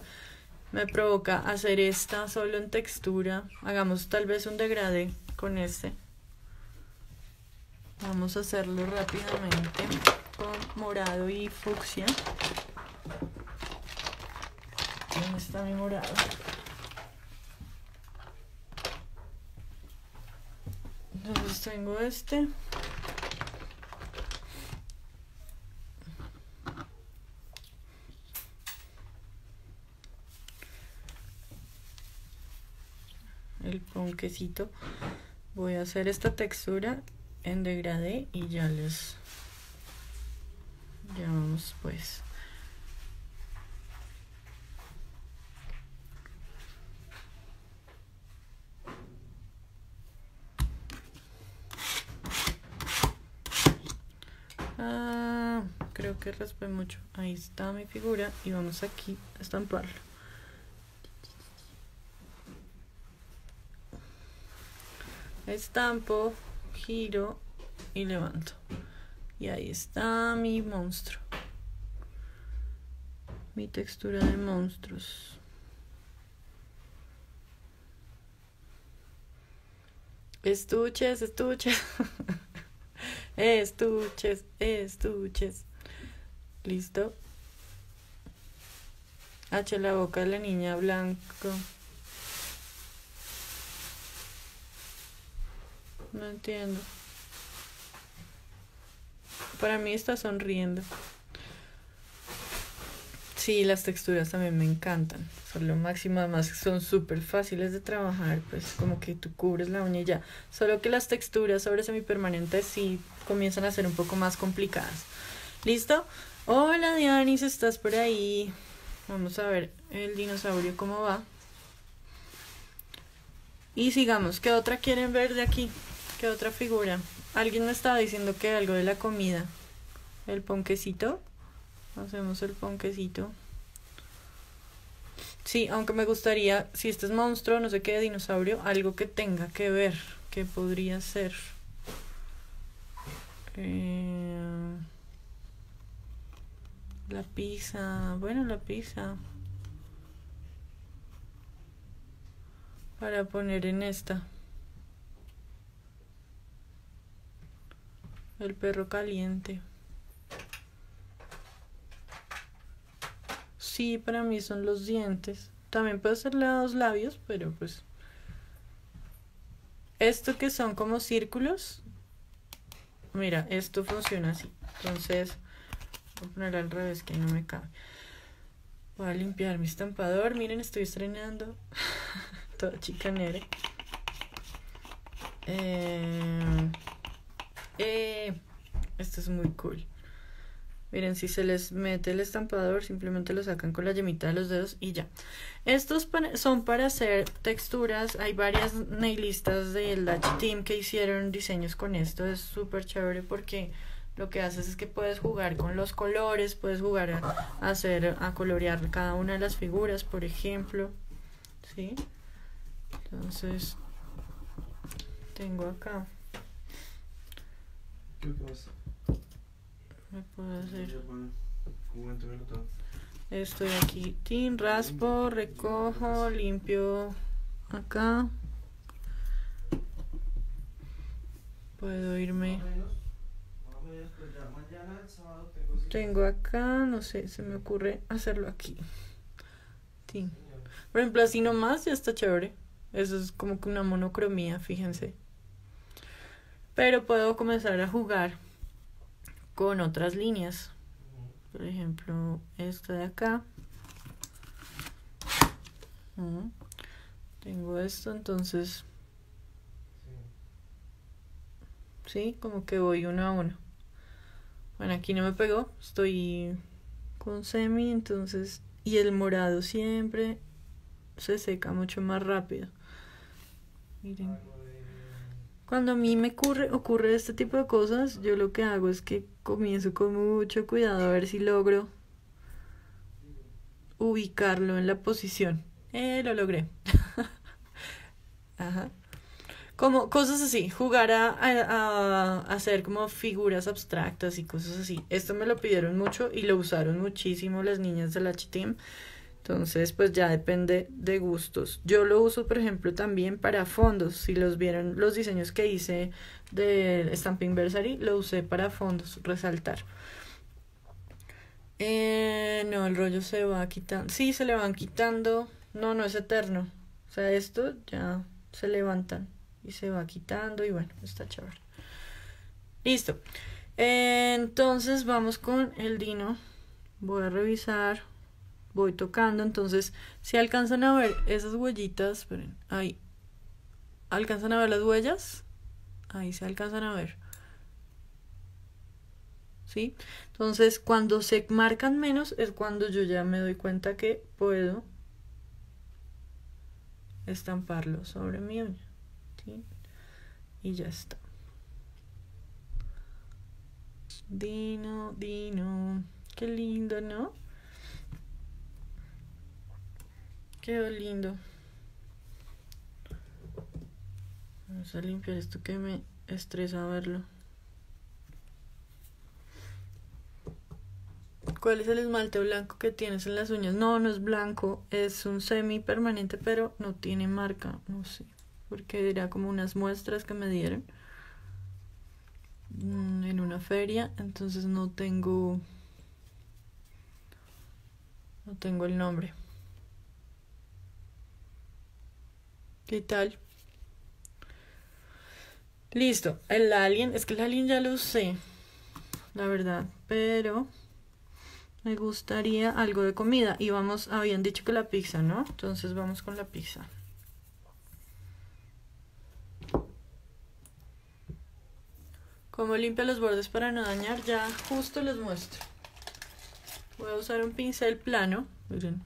Speaker 1: me provoca hacer esta solo en textura. Hagamos tal vez un degradé con este. Vamos a hacerlo rápidamente con morado y fucsia. ¿Dónde está mi morado? Entonces tengo este. El ponquecito. Voy a hacer esta textura en degradé y ya les... Ya vamos pues. Ah, creo que raspé mucho. Ahí está mi figura y vamos aquí a estamparlo. Estampo, giro y levanto. Y ahí está mi monstruo. Mi textura de monstruos. Estuches, estuches. Estuches, estuches. Listo. H la boca de la niña blanco. No entiendo. Para mí está sonriendo. Sí, las texturas también me encantan. Son lo máximo, además son súper fáciles de trabajar, pues como que tú cubres la uña y ya. Solo que las texturas sobre semipermanentes sí comienzan a ser un poco más complicadas. ¿Listo? Hola Dianis, ¿estás por ahí? Vamos a ver el dinosaurio cómo va. Y sigamos, ¿qué otra quieren ver de aquí? ¿Qué otra figura? Alguien me estaba diciendo que algo de la comida. El ponquecito. Hacemos el ponquecito. Sí, aunque me gustaría, si este es monstruo, no sé qué, dinosaurio, algo que tenga que ver, que podría ser. Eh, la pizza, bueno, la pizza. Para poner en esta. El perro caliente. Sí, para mí son los dientes. También puedo hacerle a dos labios, pero pues... Esto que son como círculos. Mira, esto funciona así. Entonces, voy a poner al revés que no me cabe. Voy a limpiar mi estampador. Miren, estoy estrenando. Toda chicanera. Eh, eh, esto es muy cool. Miren, si se les mete el estampador, simplemente lo sacan con la yemita de los dedos y ya. Estos son para hacer texturas. Hay varias nailistas del Dutch Team que hicieron diseños con esto. Es súper chévere porque lo que haces es que puedes jugar con los colores, puedes jugar a, hacer, a colorear cada una de las figuras, por ejemplo. ¿Sí? Entonces, tengo acá. ¿Qué pasa? me puedo hacer estoy aquí tin raspo recojo limpio acá. Puedo irme. Tengo acá no sé se me ocurre hacerlo aquí. Tin. por ejemplo así nomás ya está chévere. Eso es como que una monocromía fíjense pero puedo comenzar a jugar con otras líneas. Por ejemplo, esta de acá. Tengo esto, entonces... Sí, como que voy uno a uno. Bueno, aquí no me pegó. Estoy con semi, entonces... Y el morado siempre se seca mucho más rápido. Miren. Cuando a mí me ocurre, ocurre este tipo de cosas, yo lo que hago es que comienzo con mucho cuidado a ver si logro ubicarlo en la posición. Eh, lo logré. Ajá. Como cosas así, jugar a, a, hacer como figuras abstractas y cosas así. Esto me lo pidieron mucho y lo usaron muchísimo las niñas del H-Team. Entonces, pues ya depende de gustos. Yo lo uso, por ejemplo, también para fondos. Si los vieron los diseños que hice de Stamping Versary, lo usé para fondos, resaltar. Eh, no, el rollo se va quitando. Sí, se le van quitando. No, no es eterno. O sea, esto ya se levantan y se va quitando y bueno, está chévere. Listo. entonces vamos con el Dino. Voy a revisar voy tocando. Entonces, si alcanzan a ver esas huellitas, esperen, ahí, ¿Alcanzan a ver las huellas? Ahí se alcanzan a ver. ¿Sí? Entonces, cuando se marcan menos es cuando yo ya me doy cuenta que puedo estamparlo sobre mi uña. ¿sí? Y ya está. Dino, Dino. Qué lindo, ¿no? Quedó lindo. Vamos a limpiar esto que me estresa verlo. ¿Cuál es el esmalte blanco que tienes en las uñas? No, no es blanco, es un semi permanente, pero no tiene marca, no sé, porque era como unas muestras que me dieron mm, en una feria, entonces no tengo no tengo el nombre. ¿Qué tal? Listo, el alien, es que el alien ya lo usé, la verdad, pero me gustaría algo de comida. Y vamos, habían dicho que la pizza, ¿no? Entonces vamos con la pizza. Como limpia los bordes para no dañar, ya justo les muestro. Voy a usar un pincel plano. Miren.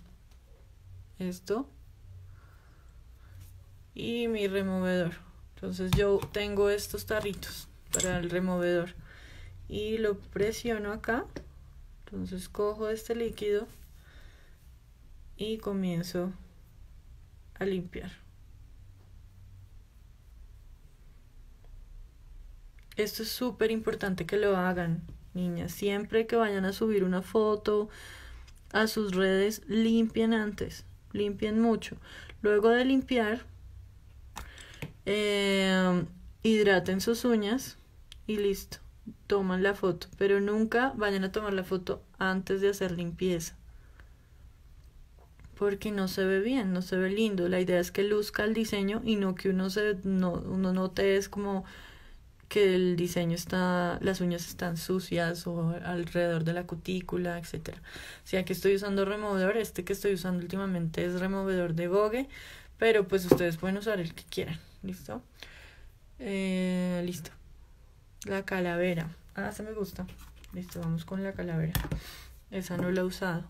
Speaker 1: Esto. Y mi removedor. Entonces yo tengo estos tarritos para el removedor. Y lo presiono acá. Entonces cojo este líquido y comienzo a limpiar. Esto es súper importante que lo hagan, niñas. Siempre que vayan a subir una foto a sus redes, limpien antes, limpien mucho. Luego de limpiar, eh, hidraten sus uñas y listo toman la foto, pero nunca vayan a tomar la foto antes de hacer limpieza. Porque no se ve bien, no se ve lindo. La idea es que luzca el diseño y no que uno se no uno note es como que el diseño está, las uñas están sucias o alrededor de la cutícula, etcétera. Si aquí estoy usando removedor, este que estoy usando últimamente es removedor de Vogue, pero pues ustedes pueden usar el que quieran. ¿Listo? Eh, listo. La calavera. Ah, esa me gusta. Listo, vamos con la calavera. Esa no la he usado.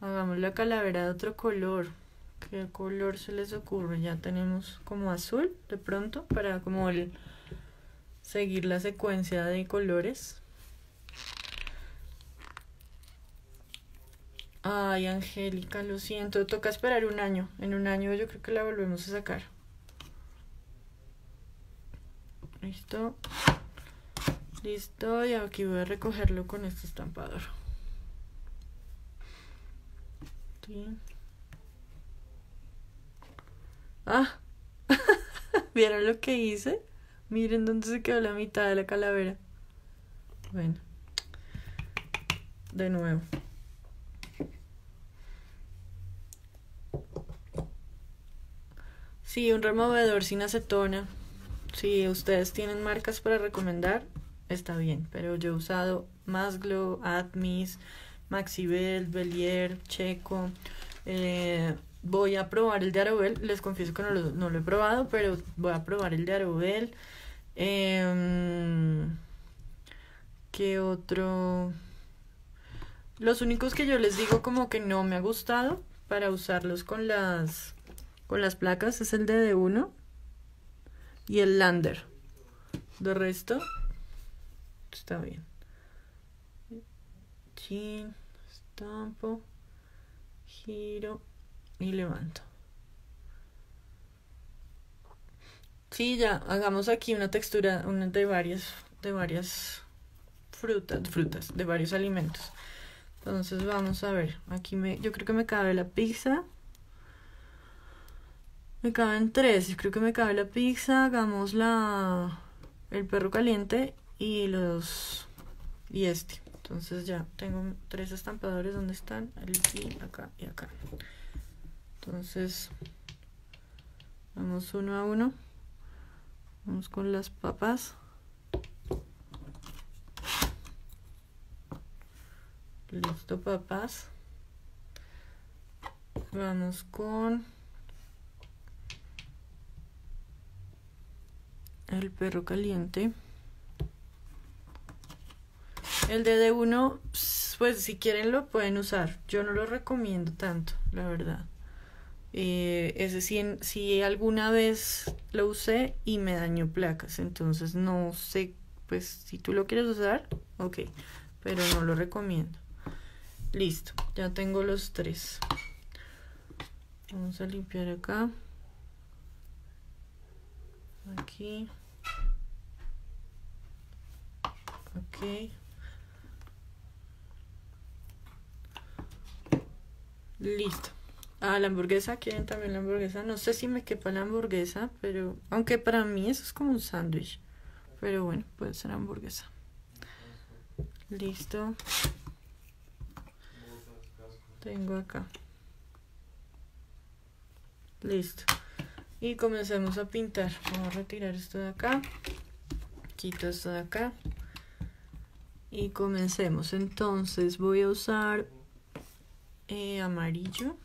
Speaker 1: Hagamos la calavera de otro color. ¿Qué color se les ocurre? Ya tenemos como azul de pronto para como el seguir la secuencia de colores. Ay, Angélica, lo siento. Toca esperar un año. En un año yo creo que la volvemos a sacar. Listo. Listo, y aquí voy a recogerlo con este estampador. Ah, ¿vieron lo que hice? Miren dónde se quedó la mitad de la calavera. Bueno, de nuevo. Sí, un removedor sin acetona. Si ustedes tienen marcas para recomendar, está bien, pero yo he usado Masglow, Atmis, Maxibel, Belier, Checo. Eh, voy a probar el de Arobel, les confieso que no lo, he probado, pero voy a probar el de Arobel. Eh, ¿Qué otro? Los únicos que yo les digo como que no me ha gustado para usarlos con las con las placas es el de D1 y el Lander. De resto, está bien. Chin, estampo, giro y levanto. Sí, ya, hagamos aquí una textura una de varias, de varias frutas, frutas, de varios alimentos. Entonces vamos a ver, aquí me, yo creo que me cabe la pizza. Me caben tres, creo que me cabe la pizza, hagamos la, el perro caliente y los y este. Entonces ya tengo tres estampadores donde están aquí acá y acá. Entonces vamos uno a uno. Vamos con las papas. Listo papas. Vamos con el perro caliente. El DD1, pues si quieren lo pueden usar. Yo no lo recomiendo tanto, la verdad. Eh, ese sí, si alguna vez lo usé y me dañó placas. Entonces no sé, pues si tú lo quieres usar, ok. Pero no lo recomiendo. Listo, ya tengo los tres. Vamos a limpiar acá. Aquí. Ok. Listo. Ah, la hamburguesa, quieren también la hamburguesa. No sé si me quepa la hamburguesa, pero aunque para mí eso es como un sándwich. Pero bueno, puede ser hamburguesa. Listo. Tengo acá. Listo. Y comencemos a pintar. Vamos a retirar esto de acá. Quito esto de acá. Y comencemos. Entonces voy a usar eh, amarillo.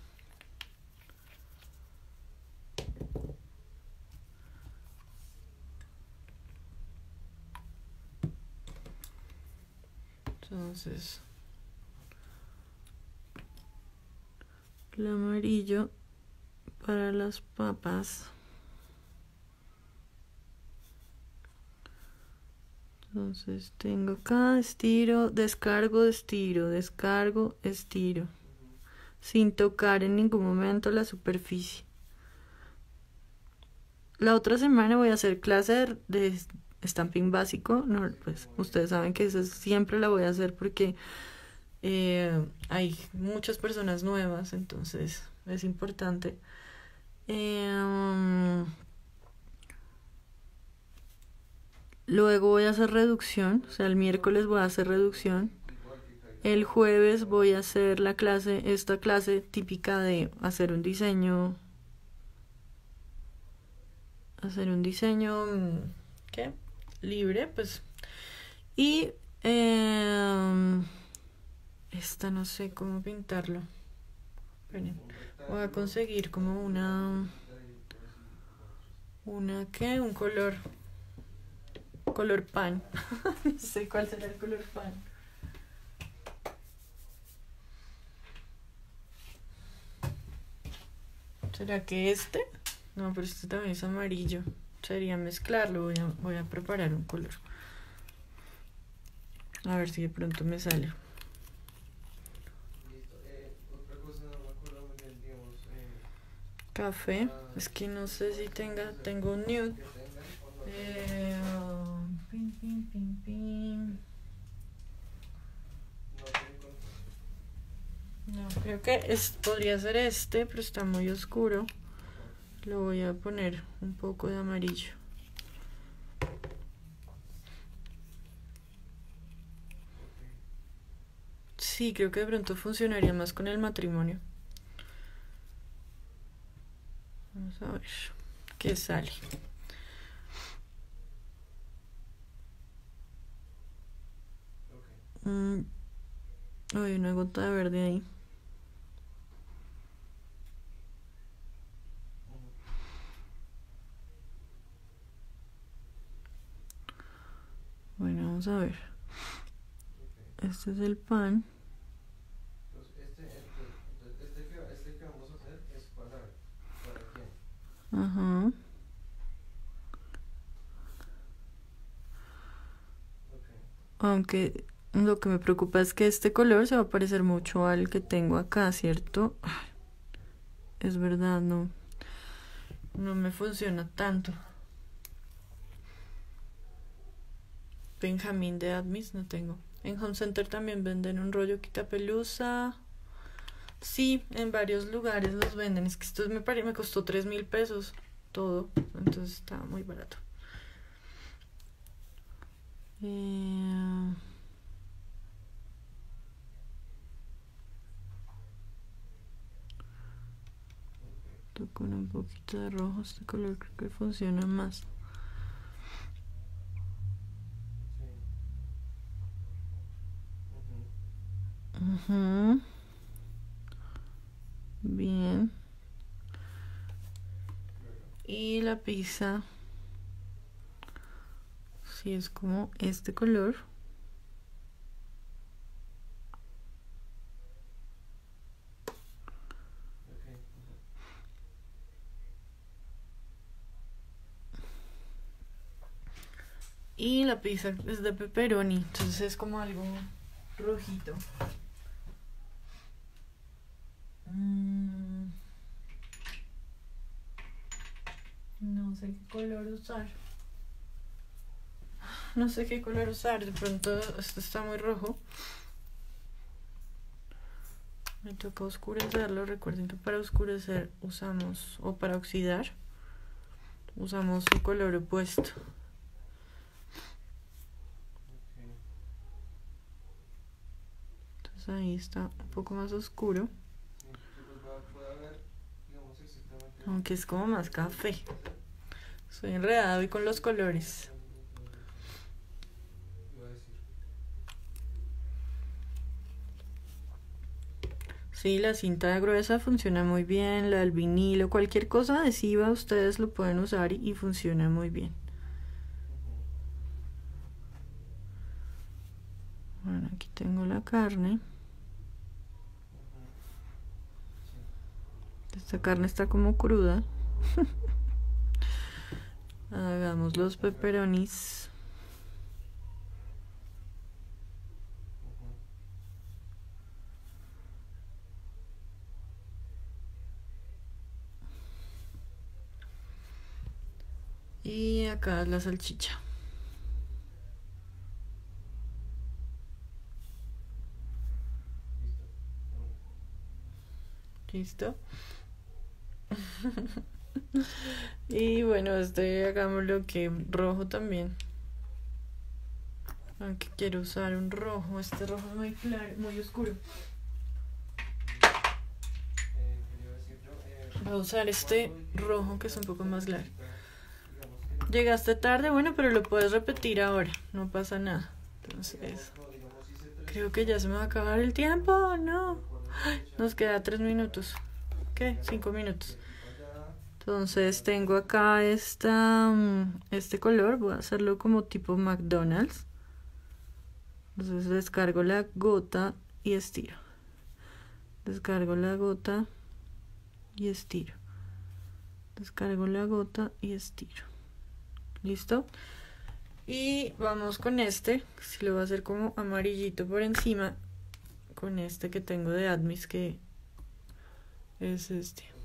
Speaker 1: Entonces, el amarillo para las papas. Entonces tengo acá, estiro, descargo, estiro, descargo, estiro. Sin tocar en ningún momento la superficie. La otra semana voy a hacer clase de stamping básico. Pues ustedes saben que eso siempre la voy a hacer porque eh, hay muchas personas nuevas, entonces es importante. Em, luego voy a hacer reducción, o sea, el miércoles voy a hacer reducción. El jueves voy a hacer la clase, esta clase típica de hacer un diseño, hacer un diseño, ¿qué? Libre, pues. Y eh, esta no sé cómo pintarlo. Voy a conseguir como una... ¿Una qué? Un color. Color pan. no sé cuál será el color pan. ¿Será que este? No, pero este también es amarillo. Sería mezclarlo. Voy a, voy a preparar un color. A ver si de pronto me sale. Café. Es que no sé si tenga, tengo un nude. Eh. No, creo que es, podría ser este, pero está muy oscuro. Lo voy a poner un poco de amarillo. Sí, creo que de pronto funcionaría más con el matrimonio. Vamos a ver qué sale. Mm, hay una gota de verde ahí. Bueno, vamos a ver. Este es el pan. Ajá. Aunque lo que me preocupa es que este color se va a parecer mucho al que tengo acá, ¿cierto? Es verdad, no. No me funciona tanto. Benjamín de Admis no tengo. En Home Center también venden un rollo quitapelusa. Sí, en varios lugares los venden. Es que esto me, me costó tres mil pesos todo. Entonces está muy barato. Eh... Con un poquito de rojo, este color creo que funciona más. Uh Bien. Y la pizza. si es como este color. Y la pizza es de pepperoni, entonces es como algo rojito. Mm. No sé qué color usar. No sé qué color usar. De pronto esto está muy rojo. Me toca oscurecerlo. Recuerden que para oscurecer usamos, o para oxidar, usamos el color opuesto. Entonces ahí está un poco más oscuro. Aunque es como más café. Soy enredado y con los colores. Sí, la cinta gruesa funciona muy bien, la del vinilo, cualquier cosa adhesiva ustedes lo pueden usar y, funciona muy bien. Bueno, aquí tengo la carne. Esta carne está como cruda. Hagamos los pepperonis. Y acá la salchicha. Listo. y bueno, este hagámoslo que rojo también. Aunque quiero usar un rojo, este rojo es muy claro, muy oscuro. Voy a usar este rojo que es un poco más claro. Llegaste tarde, bueno, pero lo puedes repetir ahora, no pasa nada. Entonces, creo que ya se me va a acabar el tiempo, no. Nos queda tres minutos. ¿Qué? Cinco minutos. Entonces tengo acá mm, este color, voy a hacerlo como tipo McDonald's. Entonces descargo la gota y estiro. Descargo la gota y estiro. Descargo la gota y estiro. ¿Listo? Y vamos con este, si lo voy a hacer como amarillito por encima, con este que tengo de Admis, que es este.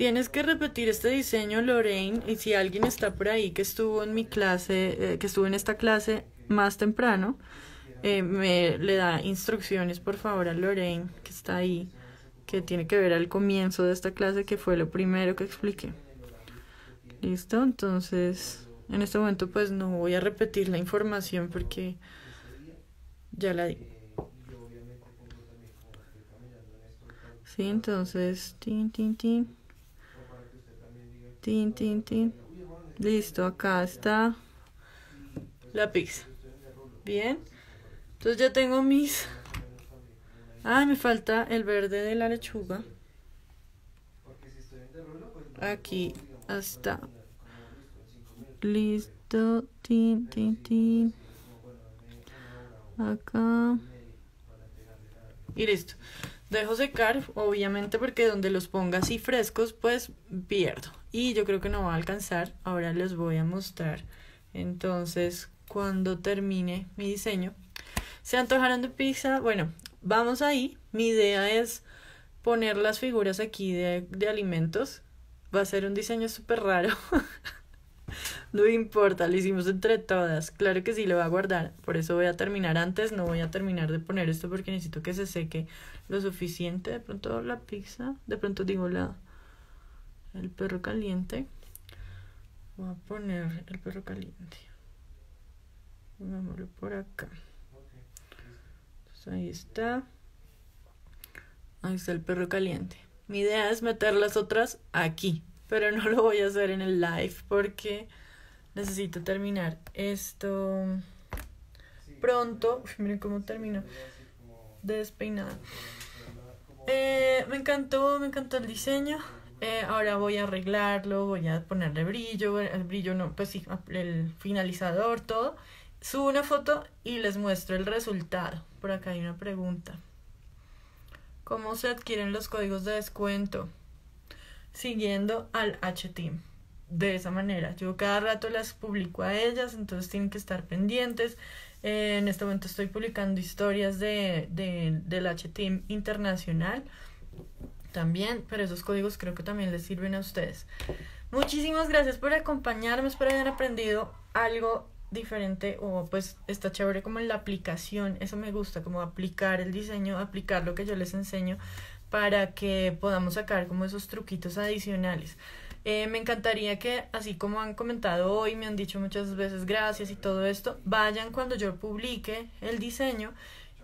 Speaker 1: Tienes que repetir este diseño, Lorraine, y si alguien está por ahí que estuvo en mi clase, eh, que estuvo en esta clase más temprano, eh, me le da instrucciones, por favor, a Lorraine, que está ahí, que tiene que ver al comienzo de esta clase, que fue lo primero que expliqué. ¿Listo? Entonces, en este momento pues no voy a repetir la información porque ya la di. Sí, entonces, tin, tin, tin. Tin, tin, tin. Listo, acá está la pizza. Bien. Entonces ya tengo mis... Ah, me falta el verde de la lechuga. Aquí hasta listo tin tin tin acá y listo dejo secar obviamente porque donde los ponga así frescos pues pierdo y yo creo que no va a alcanzar ahora les voy a mostrar entonces cuando termine mi diseño se antojaron de pizza bueno vamos ahí mi idea es poner las figuras aquí de, de alimentos Va a ser un diseño súper raro. no importa, lo hicimos entre todas. Claro que sí, lo voy a guardar. Por eso voy a terminar antes. No voy a terminar de poner esto porque necesito que se seque lo suficiente. De pronto la pizza. De pronto digo la... El perro caliente. Voy a poner el perro caliente. Pongámoslo por acá. Entonces ahí está. Ahí está el perro caliente. Mi idea es meter las otras aquí, pero no lo voy a hacer en el live porque necesito terminar esto pronto. miren cómo termino despeinada. Eh, me encantó, me encantó el diseño. Eh, ahora voy a arreglarlo, voy a ponerle brillo, el brillo no, pues sí, el finalizador, todo. Subo una foto y les muestro el resultado. Por acá hay una pregunta. ¿Cómo se adquieren los códigos de descuento? Siguiendo al H-Team. De esa manera. Yo cada rato las publico a ellas, entonces tienen que estar pendientes. Eh, en este momento estoy publicando historias de, del H-Team internacional también, pero esos códigos creo que también les sirven a ustedes. Muchísimas gracias por acompañarme, espero hayan aprendido algo diferente o pues está chévere como la aplicación, eso me gusta, como aplicar el diseño, aplicar lo que yo les enseño para que podamos sacar como esos truquitos adicionales. Eh, me encantaría que, así como han comentado hoy, me han dicho muchas veces gracias y todo esto, vayan cuando yo publique el diseño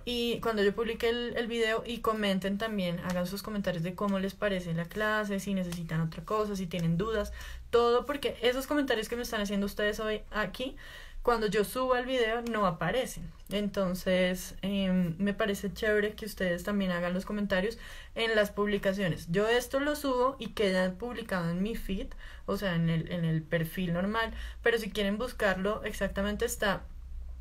Speaker 1: y cuando yo publique el, el video y comenten también, hagan sus comentarios de cómo les parece la clase, si necesitan otra cosa, si tienen dudas, todo porque esos comentarios que me están haciendo ustedes hoy aquí, cuando yo subo el video no aparecen. Entonces, em, me parece chévere que ustedes también hagan los comentarios en las publicaciones. Yo esto lo subo y queda publicado en mi feed, o sea, en el, en el perfil normal, pero si quieren buscarlo, exactamente está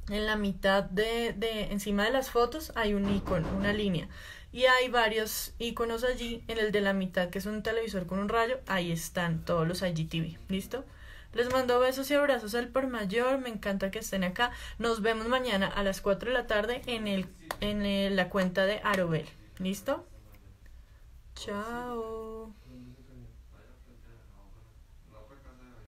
Speaker 1: en la mitad de, de encima de las fotos hay un icono, una línea. Y hay varios iconos allí. En el de la mitad, que es un televisor con un rayo, ahí están todos los IGTV. ¿Listo? Les mando besos y abrazos al por mayor. Me encanta que estén acá. Nos vemos mañana a las 4 de la tarde en, el, en la cuenta de Arobel. ¿Listo? Chao.